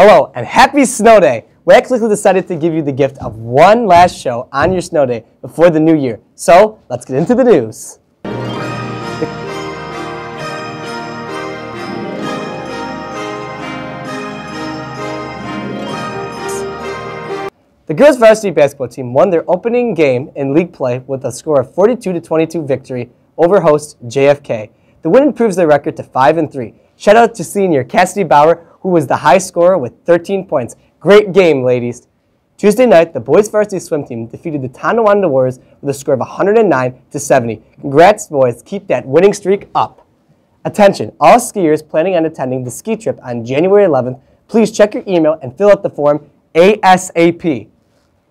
Hello and happy snow day! We actually decided to give you the gift of one last show on your snow day before the new year. So let's get into the news. The girls varsity basketball team won their opening game in league play with a score of 42 to 22 victory over host JFK. The win improves their record to 5 and 3. Shout out to senior Cassidy Bauer who was the high scorer with 13 points. Great game, ladies. Tuesday night, the boys varsity swim team defeated the Tonawanda Warriors with a score of 109 to 70. Congrats, boys. Keep that winning streak up. Attention, all skiers planning on attending the ski trip on January 11th, please check your email and fill out the form ASAP.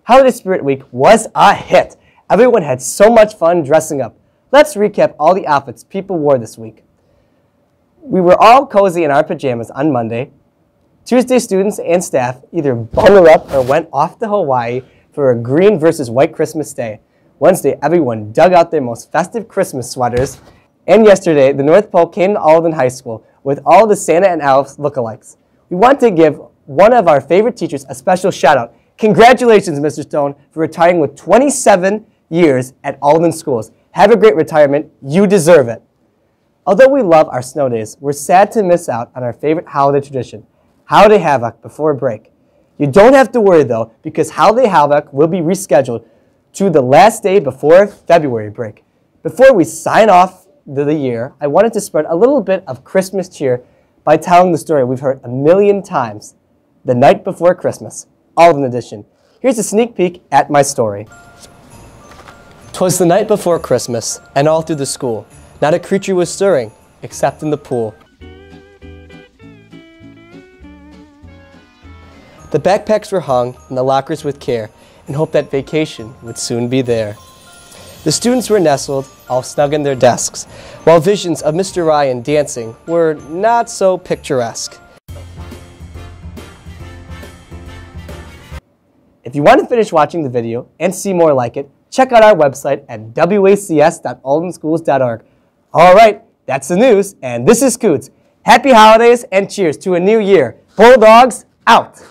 Holiday Spirit Week was a hit. Everyone had so much fun dressing up. Let's recap all the outfits people wore this week. We were all cozy in our pajamas on Monday, Tuesday, students and staff either bundled up or went off to Hawaii for a green versus white Christmas day. Wednesday, everyone dug out their most festive Christmas sweaters. And yesterday, the North Pole came to Alden High School with all the Santa and Elves lookalikes. We want to give one of our favorite teachers a special shout out. Congratulations, Mr. Stone, for retiring with 27 years at Alden Schools. Have a great retirement. You deserve it. Although we love our snow days, we're sad to miss out on our favorite holiday tradition, Holiday Havoc before break. You don't have to worry though, because Holiday Havoc will be rescheduled to the last day before February break. Before we sign off the year, I wanted to spread a little bit of Christmas cheer by telling the story we've heard a million times, The Night Before Christmas, Alden Edition. Here's a sneak peek at my story. Twas the night before Christmas, and all through the school, not a creature was stirring, except in the pool. The backpacks were hung in the lockers with care and hoped that vacation would soon be there. The students were nestled, all snug in their desks, while visions of Mr. Ryan dancing were not so picturesque. If you want to finish watching the video and see more like it, check out our website at wacs.aldenschools.org. All right, that's the news, and this is Coots. Happy holidays and cheers to a new year. Bulldogs out!